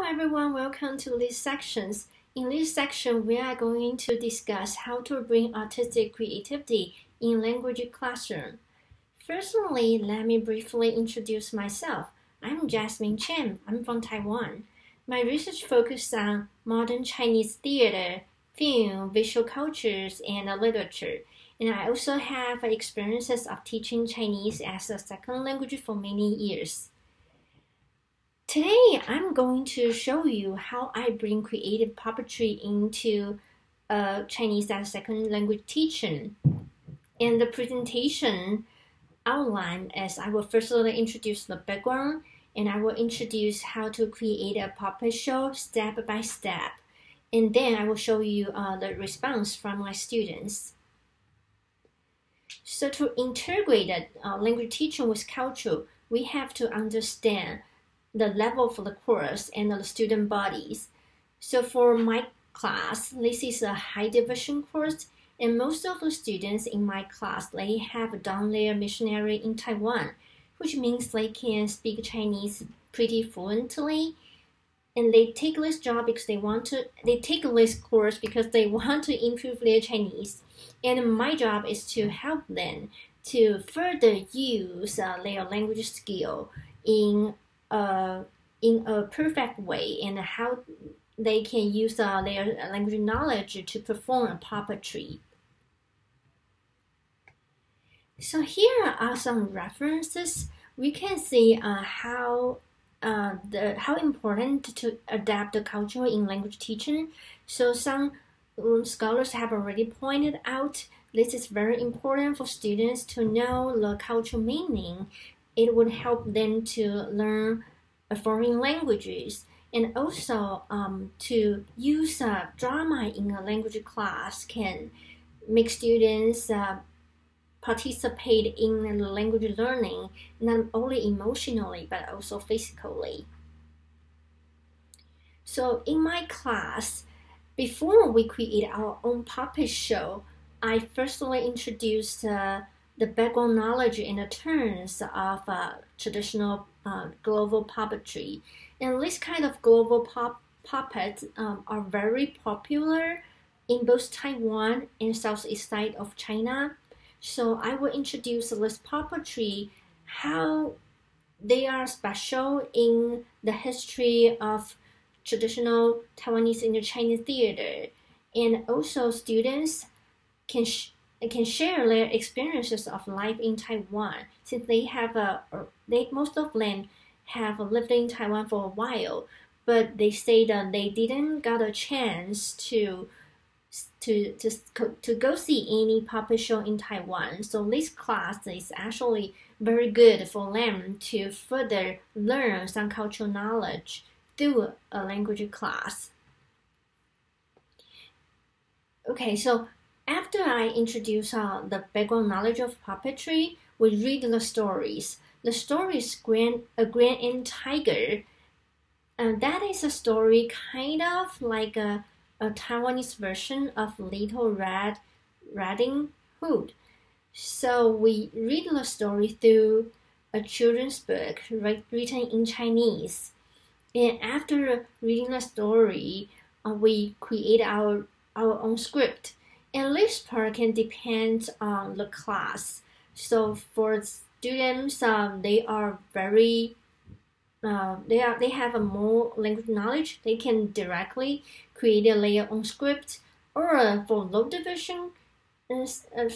Hello everyone, welcome to these sections. In this section, we are going to discuss how to bring artistic creativity in language classroom. Firstly, let me briefly introduce myself. I'm Jasmine Chen. I'm from Taiwan. My research focuses on modern Chinese theater, film, visual cultures, and literature. And I also have experiences of teaching Chinese as a second language for many years. Today, I'm going to show you how I bring creative puppetry into uh, Chinese as second language teaching. In the presentation outline, as I will firstly introduce the background, and I will introduce how to create a puppet show step by step. And then I will show you uh, the response from my students. So to integrate uh, language teaching with culture, we have to understand the level for the course and the student bodies. So for my class, this is a high division course, and most of the students in my class they have done their missionary in Taiwan, which means they can speak Chinese pretty fluently. And they take this job because they want to. They take this course because they want to improve their Chinese. And my job is to help them to further use uh, their language skill in uh, in a perfect way and how they can use uh, their language knowledge to perform a puppetry. So here are some references. We can see uh, how uh, the how important to adapt the culture in language teaching. So some um, scholars have already pointed out this is very important for students to know the cultural meaning it would help them to learn foreign languages and also um, to use uh, drama in a language class can make students uh, participate in language learning not only emotionally but also physically. So in my class, before we create our own puppet show, I firstly introduced uh, the background knowledge and the terms of uh, traditional uh, glove puppetry. And this kind of glove pop puppets um, are very popular in both Taiwan and southeast side of China. So I will introduce this puppetry, how they are special in the history of traditional Taiwanese and Chinese theater. And also students can can share their experiences of life in Taiwan since they have a they most of them have lived in Taiwan for a while, but they say that they didn't got a chance to to to to go see any puppet show in Taiwan. So this class is actually very good for them to further learn some cultural knowledge through a language class. Okay, so after I introduce uh, the background knowledge of puppetry, we read the stories. The story is Grand, a Grand and Tiger. And that is a story kind of like a, a Taiwanese version of Little Red Riding Hood. So we read the story through a children's book written in Chinese. And after reading the story, uh, we create our, our own script and this part can depend on the class. So for students, um, they are very uh, they are they have a more language knowledge. They can directly create their own script. Or for low division,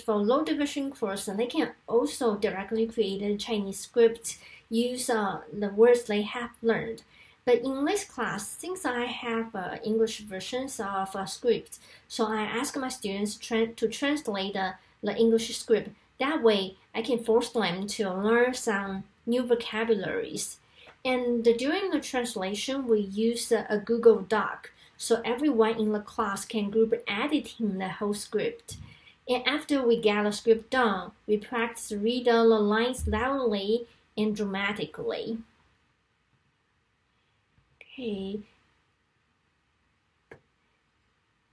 for low division course, they can also directly create a Chinese script. Use uh, the words they have learned. But in this class, since I have uh, English versions of a script, so I ask my students tra to translate the, the English script. That way, I can force them to learn some new vocabularies. And during the translation, we use a Google Doc, so everyone in the class can group editing the whole script. And after we get the script done, we practice read the lines loudly and dramatically. Okay.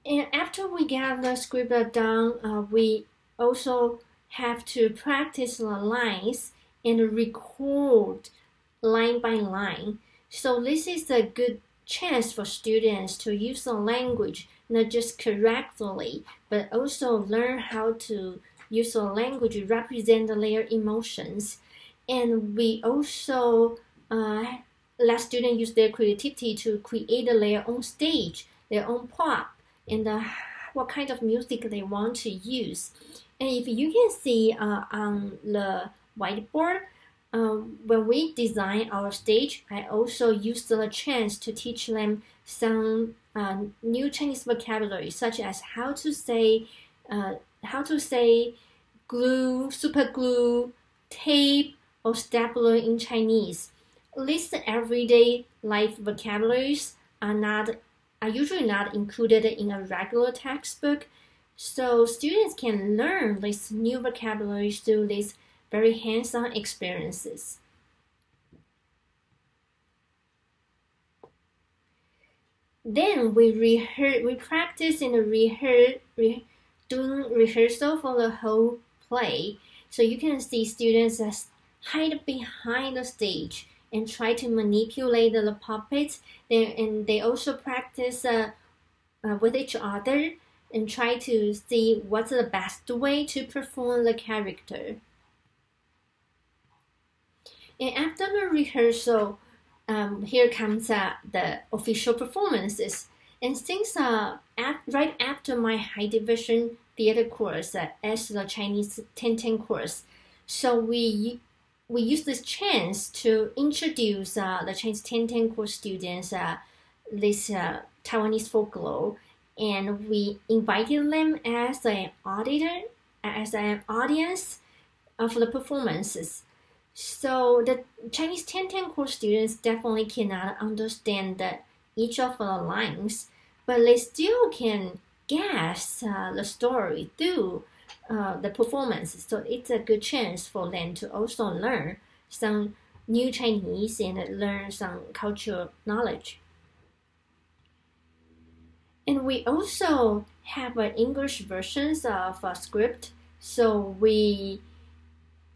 And after we get the script done, uh, we also have to practice the lines and record line by line. So this is a good chance for students to use the language not just correctly, but also learn how to use the language to represent their emotions. And we also uh, let students use their creativity to create their own stage, their own pop, and uh, what kind of music they want to use. And if you can see uh, on the whiteboard, um, when we design our stage, I also used the chance to teach them some uh, new Chinese vocabulary, such as how to say, uh, how to say glue, super glue, tape, or stapler in Chinese. These everyday life vocabularies are not are usually not included in a regular textbook, so students can learn these new vocabularies through these very hands-on experiences. Then we rehearse, we practice and rehearse, re, doing rehearsal for the whole play. So you can see students as hide behind the stage and try to manipulate the puppets. They, and they also practice uh, uh, with each other and try to see what's the best way to perform the character. And after the rehearsal, um, here comes uh, the official performances. And since uh, at, right after my high division theater course uh, as the Chinese 1010 course, so we we use this chance to introduce uh, the Chinese 1010 course students uh, this uh, Taiwanese folklore, and we invited them as an auditor, as an audience of the performances. So the Chinese 1010 course students definitely cannot understand each of the lines, but they still can guess uh, the story through uh, the performance. So it's a good chance for them to also learn some new Chinese and learn some cultural knowledge. And we also have uh, English versions of a script. So we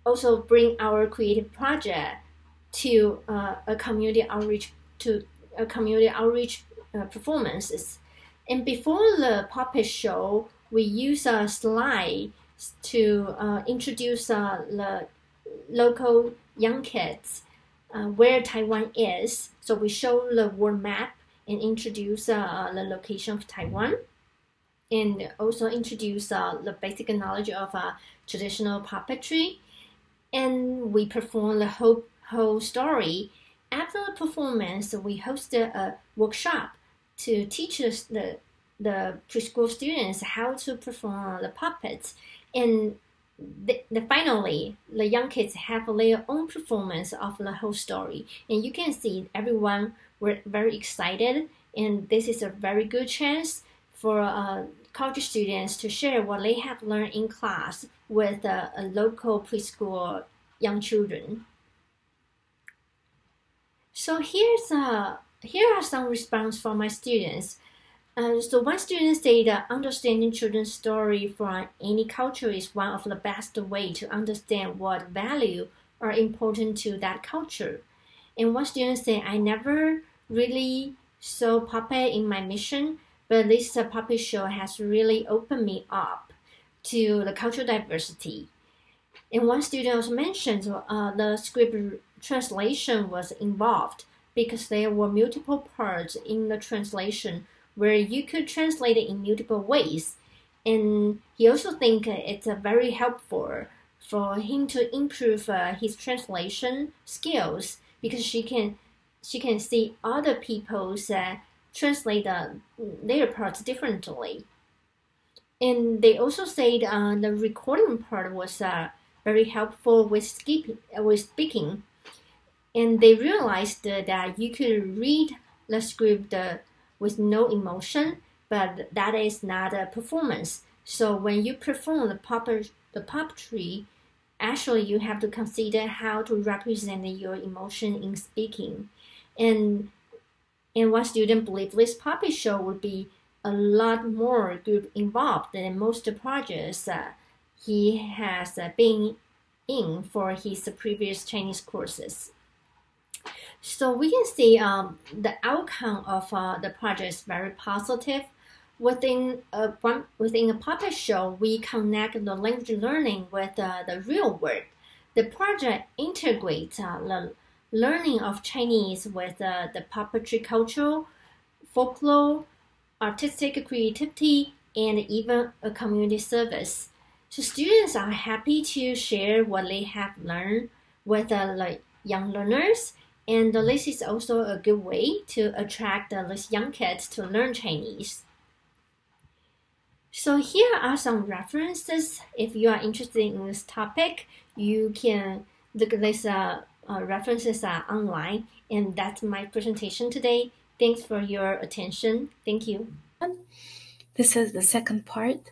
also bring our creative project to uh, a community outreach to a community outreach uh, performances. And before the puppet show, we use a slide to uh, introduce uh, the local young kids uh, where Taiwan is. So we show the world map and introduce uh, the location of Taiwan and also introduce the basic knowledge of traditional puppetry and we perform the whole whole story. After the performance, we hosted a workshop to teach the the preschool students how to perform the puppets. And the, the, finally, the young kids have their own performance of the whole story. And you can see everyone were very excited. And this is a very good chance for uh, college students to share what they have learned in class with a, a local preschool young children. So here's a uh, here are some response from my students. Uh, so one student said that understanding children's story from any culture is one of the best way to understand what value are important to that culture. And one student said, I never really saw puppet in my mission, but this puppet show has really opened me up to the cultural diversity. And one student also mentioned uh, the script translation was involved because there were multiple parts in the translation where you could translate it in multiple ways. And he also think it's very helpful for him to improve uh, his translation skills because she can she can see other people's uh, translate uh, their parts differently. And they also said uh, the recording part was uh, very helpful with, skipping, with speaking. And they realized that you could read the script with no emotion, but that is not a performance. So when you perform the puppet, the puppetry, actually you have to consider how to represent your emotion in speaking. And and one student believed this puppet show would be a lot more group involved than most projects uh, he has uh, been in for his previous Chinese courses. So we can see um, the outcome of uh, the project is very positive. Within a one, within a puppet show, we connect the language learning with uh, the real world. The project integrates uh, the learning of Chinese with uh, the puppetry culture, folklore, artistic creativity, and even a community service. So students are happy to share what they have learned with the young learners and this is also a good way to attract these young kids to learn Chinese. So here are some references. If you are interested in this topic, you can look at these uh, uh, references are online. And that's my presentation today. Thanks for your attention. Thank you. This is the second part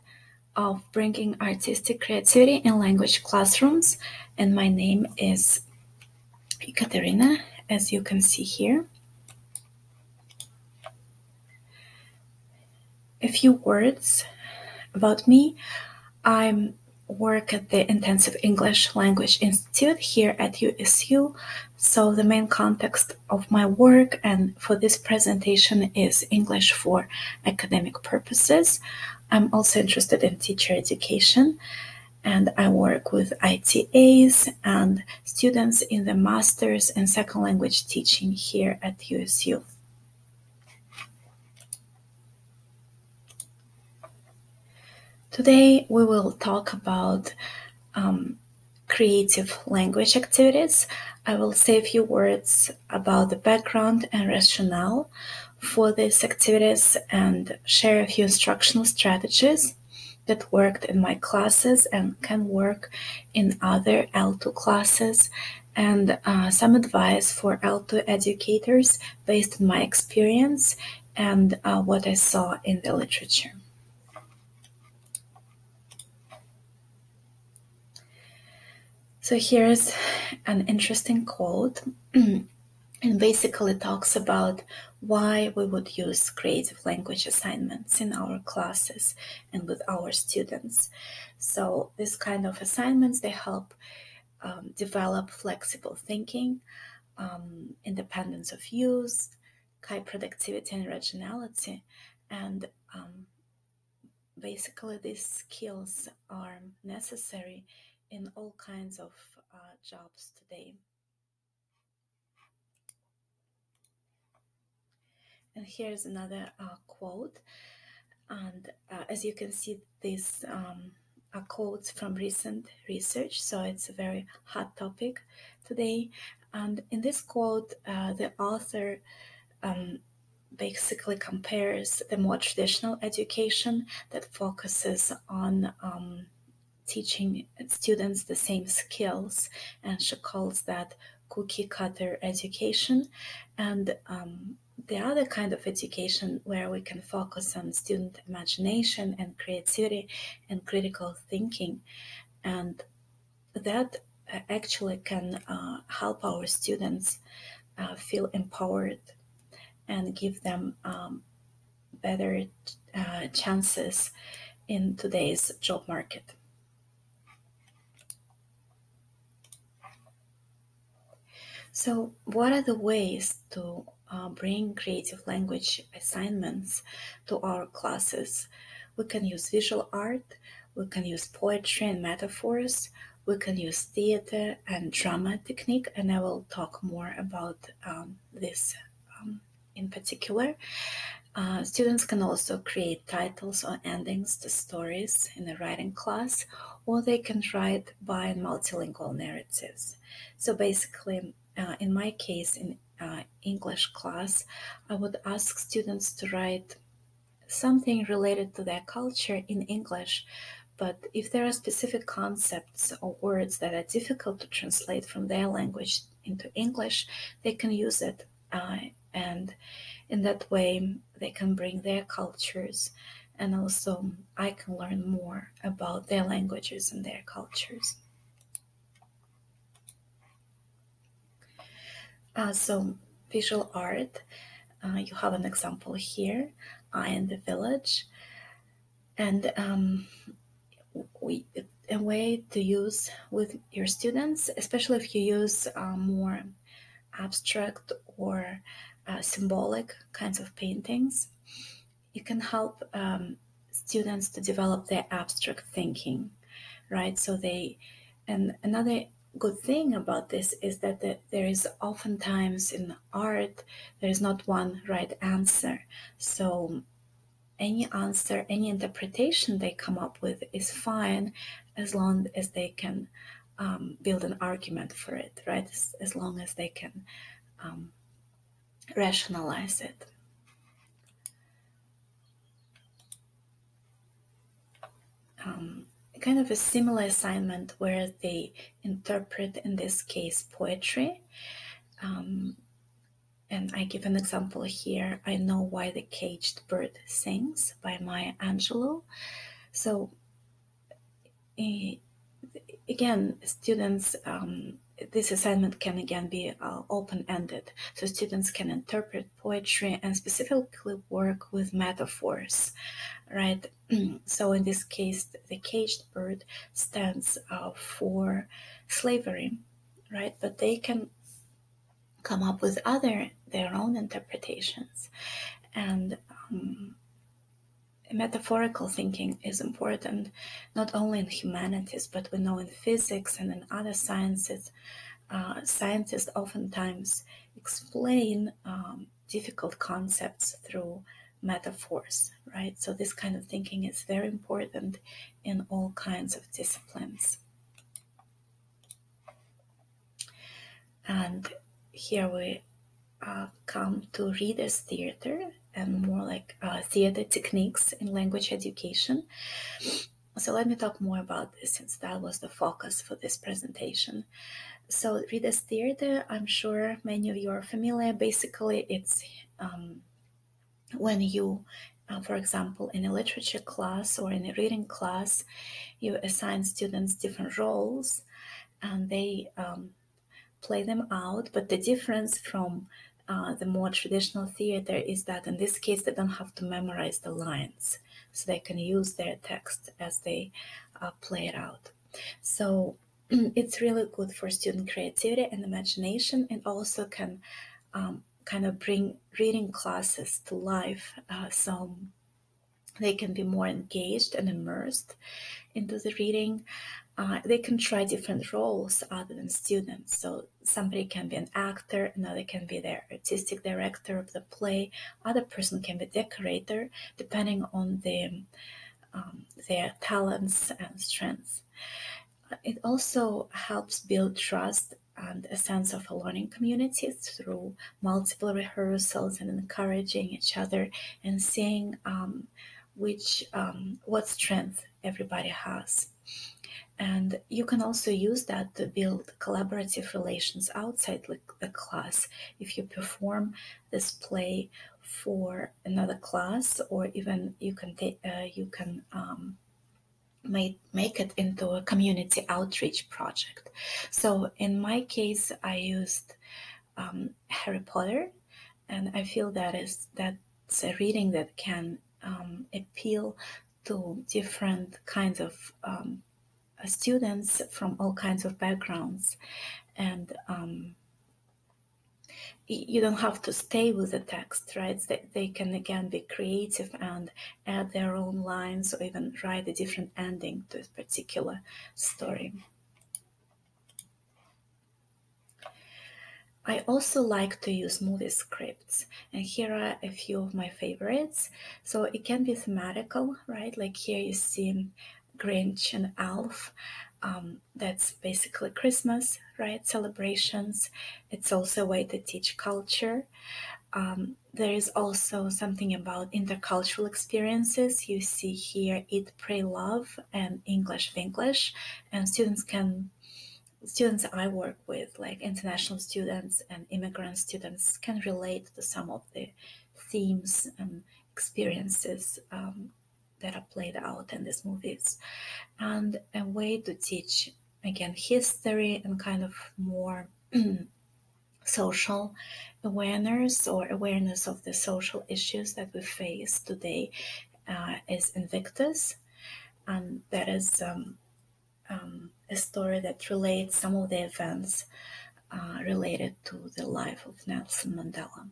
of bringing artistic creativity in language classrooms. And my name is Ekaterina as you can see here. A few words about me. I work at the Intensive English Language Institute here at USU. So the main context of my work and for this presentation is English for academic purposes. I'm also interested in teacher education and I work with ITAs and students in the master's and second language teaching here at USU. Today we will talk about um, creative language activities. I will say a few words about the background and rationale for these activities and share a few instructional strategies that worked in my classes and can work in other L2 classes, and uh, some advice for L2 educators based on my experience and uh, what I saw in the literature. So here's an interesting quote and basically talks about why we would use creative language assignments in our classes and with our students. So this kind of assignments, they help um, develop flexible thinking, um, independence of use, high productivity and originality, and um, basically these skills are necessary in all kinds of uh, jobs today. Here's another uh, quote. And uh, as you can see, these um, are quotes from recent research, so it's a very hot topic today. And in this quote, uh, the author um, basically compares the more traditional education that focuses on um, teaching students the same skills, and she calls that cookie cutter education. And um, the other kind of education where we can focus on student imagination and creativity and critical thinking and that uh, actually can uh, help our students uh, feel empowered and give them um, better uh, chances in today's job market. So, what are the ways to uh, bring creative language assignments to our classes. We can use visual art, we can use poetry and metaphors, we can use theater and drama technique, and I will talk more about um, this um, in particular. Uh, students can also create titles or endings to stories in a writing class, or they can write bi and multilingual narratives. So basically, uh, in my case, in uh, English class, I would ask students to write something related to their culture in English. But if there are specific concepts or words that are difficult to translate from their language into English, they can use it. Uh, and in that way, they can bring their cultures. And also, I can learn more about their languages and their cultures. Uh, so visual art, uh, you have an example here, I in the village, and um, we a way to use with your students, especially if you use uh, more abstract or uh, symbolic kinds of paintings, you can help um, students to develop their abstract thinking, right? So they, and another good thing about this is that the, there is oftentimes in art there is not one right answer. So any answer any interpretation they come up with is fine as long as they can um, build an argument for it right? As, as long as they can um, rationalize it. Um, kind of a similar assignment where they interpret, in this case, poetry. Um, and I give an example here. I know why the caged bird sings by Maya Angelou. So, again, students, um, this assignment can again be uh, open ended. So, students can interpret poetry and specifically work with metaphors right? so in this case, the caged bird stands uh, for slavery, right? But they can come up with other their own interpretations, and um, metaphorical thinking is important not only in humanities, but we know in physics and in other sciences. Uh, scientists oftentimes explain um, difficult concepts through metaphors, right? So, this kind of thinking is very important in all kinds of disciplines. And here we uh, come to readers' theater and more like uh, theater techniques in language education. So, let me talk more about this since that was the focus for this presentation. So, readers' theater, I'm sure many of you are familiar. Basically, it's um, when you uh, for example, in a literature class or in a reading class, you assign students different roles and they um, play them out. But the difference from uh, the more traditional theater is that in this case, they don't have to memorize the lines, so they can use their text as they uh, play it out. So it's really good for student creativity and imagination, and also can um, kind of bring reading classes to life uh, so they can be more engaged and immersed into the reading. Uh, they can try different roles other than students. So somebody can be an actor, another can be the artistic director of the play, other person can be decorator, depending on the, um, their talents and strengths. It also helps build trust and a sense of a learning community through multiple rehearsals and encouraging each other and seeing um, which um, what strength everybody has. And you can also use that to build collaborative relations outside the class. If you perform this play for another class or even you can take uh, you can um, make, make it into a community outreach project. So in my case, I used um, Harry Potter, and I feel that is that's a reading that can um, appeal to different kinds of um, students from all kinds of backgrounds, and um, you don't have to stay with the text, right? They, they can again be creative and add their own lines or even write a different ending to a particular story. I also like to use movie scripts, and here are a few of my favorites. So it can be thematical, right? Like here you see Grinch and Elf. Um, that's basically Christmas, right? Celebrations. It's also a way to teach culture. Um, there is also something about intercultural experiences. You see here Eat, Pray, Love and English Vinglish, and students can students I work with, like international students and immigrant students, can relate to some of the themes and experiences um, that are played out in these movies, and a way to teach again history and kind of more social awareness or awareness of the social issues that we face today uh, is Invictus, and that is um, um, a story that relates some of the events uh, related to the life of Nelson Mandela.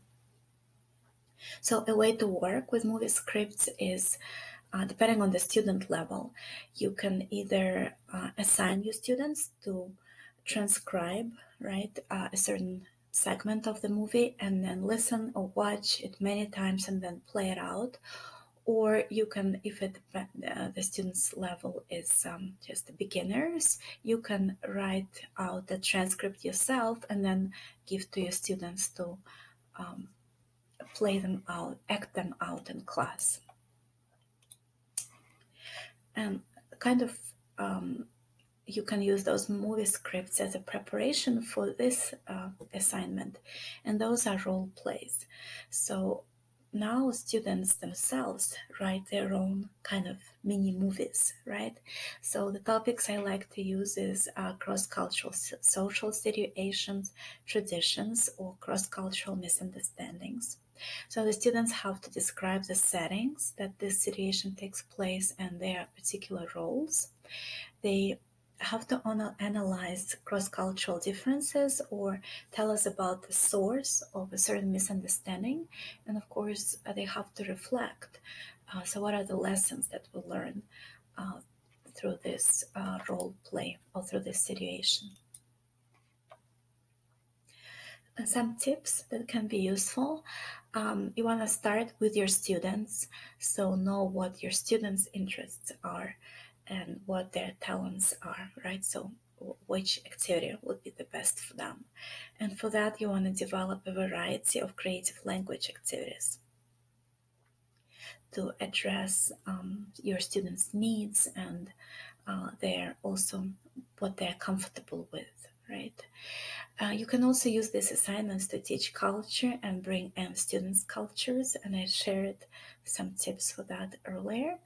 So, a way to work with movie scripts is uh, depending on the student level, you can either uh, assign your students to transcribe, right, uh, a certain segment of the movie and then listen or watch it many times and then play it out. Or you can, if it, uh, the student's level is um, just beginners, you can write out the transcript yourself and then give to your students to um, play them out, act them out in class. And kind of um, you can use those movie scripts as a preparation for this uh, assignment, and those are role plays. So now students themselves write their own kind of mini movies, right? So the topics I like to use is uh, cross-cultural social situations, traditions, or cross-cultural misunderstandings. So the students have to describe the settings that this situation takes place and their particular roles. They have to analyze cross-cultural differences or tell us about the source of a certain misunderstanding and of course uh, they have to reflect uh, so what are the lessons that we learn uh, through this uh, role play or through this situation some tips that can be useful. Um, you want to start with your students, so know what your students' interests are and what their talents are, right? So, which activity would be the best for them. And for that, you want to develop a variety of creative language activities to address um, your students' needs and uh, their also what they're comfortable with, right? Uh, you can also use these assignments to teach culture and bring in students' cultures, and I shared some tips for that earlier.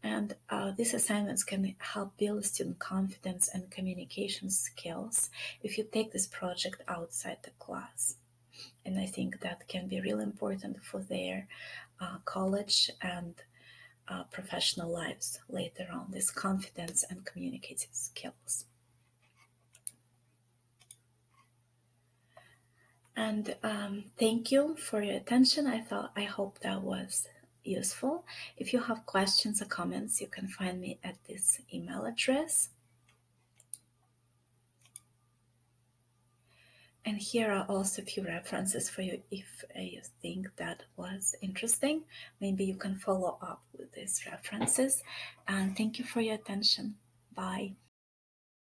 And uh, these assignments can help build student confidence and communication skills if you take this project outside the class. And I think that can be really important for their uh, college and uh, professional lives later on, this confidence and communicative skills. And um, thank you for your attention. I thought I hope that was useful. If you have questions or comments, you can find me at this email address. And here are also a few references for you if you think that was interesting. Maybe you can follow up with these references. And thank you for your attention. Bye.